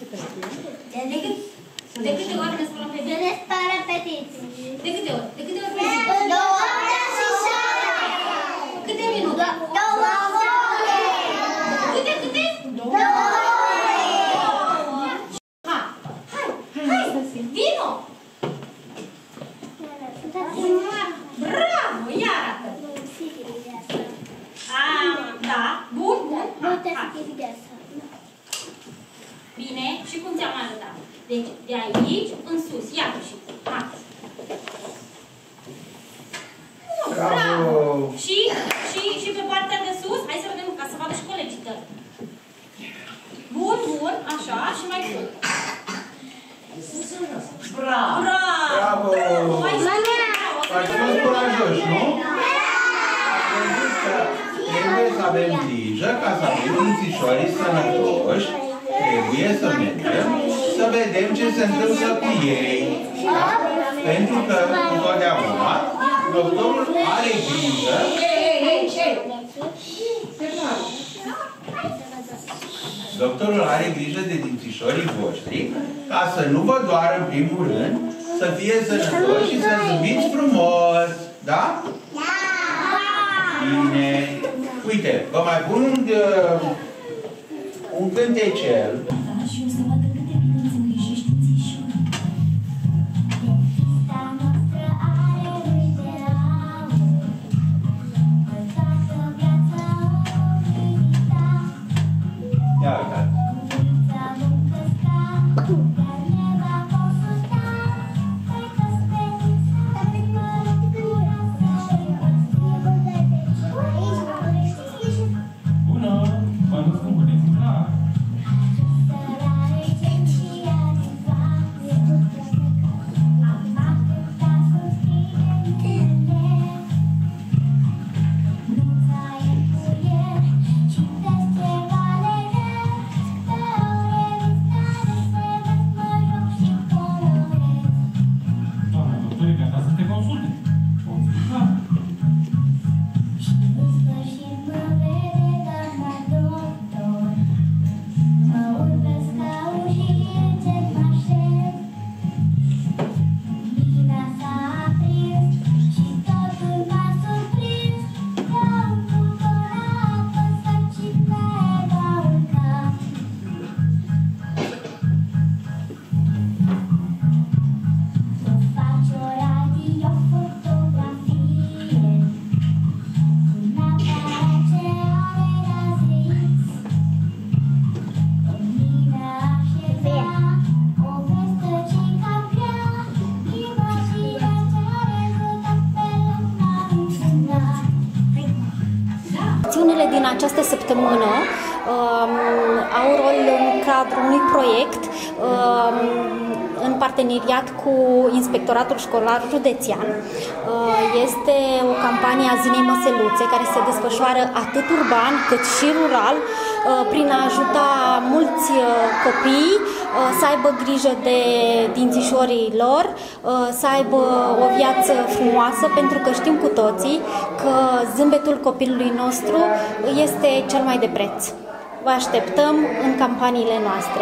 Depende, depende agora, mas para o Pedro. Parabéns. Depende, depende agora. Bine, și cum ți-am arătat? Deci, de aici în sus, iată și. Ha. Bravo! Și, și, și pe partea de sus, hai să vedem ca să vadă și colegii tăi. Bun, bun, așa, și mai sus. Bravo! Bravo! Bravo! Mai sus, bravo! Ați fost curajoși, nu? Am văzut că trebuie să avem grijă ca să avem dințișorii sănătoși. Trebuie să mergem să vedem ce se întâmplă cu ei. Da? Pentru că întotdeauna doctorul are grijă Doctorul are grijă de dințișorii voștri ca să nu vă doară în primul rând, să fie sănătoși și să zâmbiți frumos. Da? Bine. Uite, vă mai pun un, uh, un cântecel. Și o să vadă cât de bine îți îngrijești dințișorii. Vista noastră consulta. Din această săptămână um, au rol în cadrul unui proiect um, în parteneriat cu Inspectoratul Școlar Județean. Uh, este o campanie a Zilei Măseluțe care se desfășoară atât urban cât și rural uh, prin a ajuta mulți uh, copii uh, să aibă grijă de dințișorii lor, uh, să aibă o viață frumoasă, pentru că știm cu toții că zâmbetul copilului nostru este cel mai de preț. Vă așteptăm în campaniile noastre.